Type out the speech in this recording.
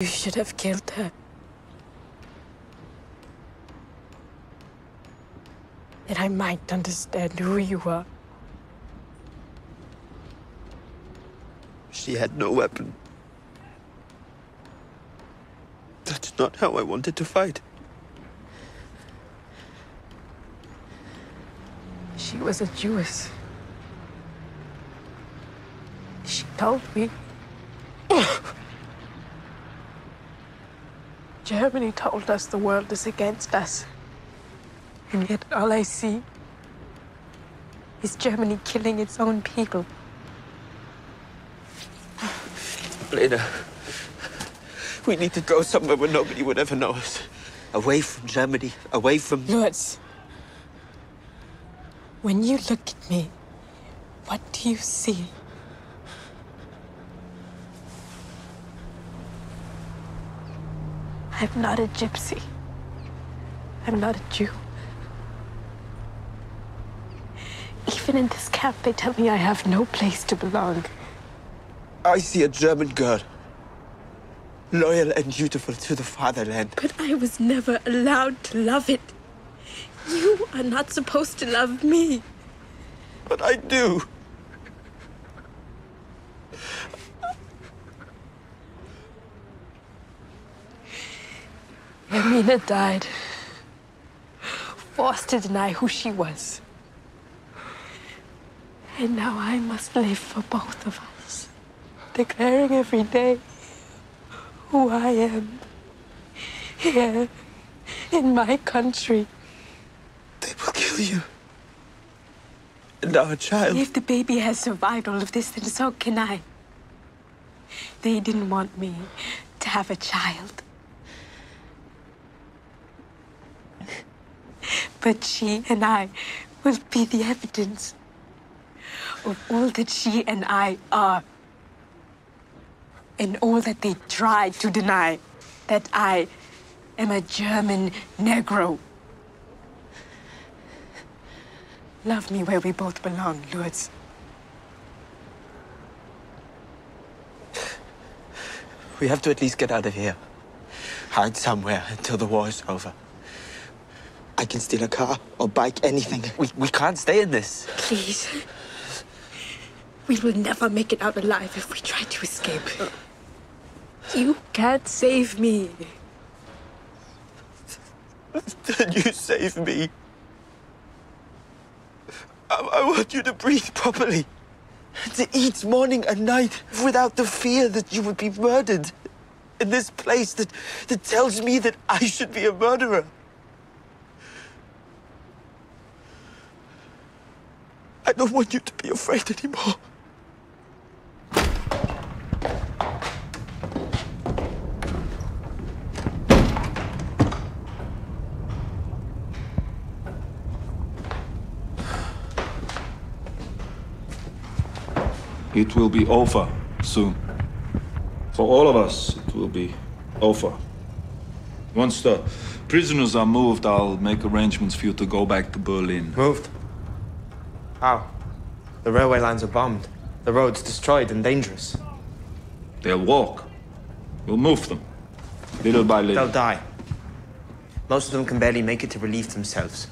You should have killed her. That I might understand who you are. She had no weapon. That's not how I wanted to fight. She was a Jewess. She told me. Germany told us the world is against us. And yet all I see is Germany killing its own people. Leyna, we need to go somewhere where nobody would ever know us. Away from Germany, away from. Lutz, when you look at me, what do you see? I'm not a gypsy. I'm not a Jew. Even in this camp, they tell me I have no place to belong. I see a German girl. Loyal and dutiful to the fatherland. But I was never allowed to love it. You are not supposed to love me. But I do. Ermina died, forced to deny who she was. And now I must live for both of us, declaring every day who I am here in my country. They will kill you. And our child. If the baby has survived all of this, then so can I. They didn't want me to have a child. But she and I will be the evidence of all that she and I are. And all that they tried to deny that I am a German Negro. Love me where we both belong, Lutz. We have to at least get out of here. Hide somewhere until the war is over. I can steal a car or bike, anything. We, we can't stay in this. Please. We will never make it out alive if we try to escape. You can't save me. Then you save me. I, I want you to breathe properly. To eat morning and night without the fear that you would be murdered. In this place that, that tells me that I should be a murderer. Don't want you to be afraid anymore. It will be over soon. For all of us, it will be over. Once the prisoners are moved, I'll make arrangements for you to go back to Berlin. Moved? How? The railway lines are bombed. The roads destroyed and dangerous. They'll walk. We'll move them. Little by little. They'll die. Most of them can barely make it to relieve themselves.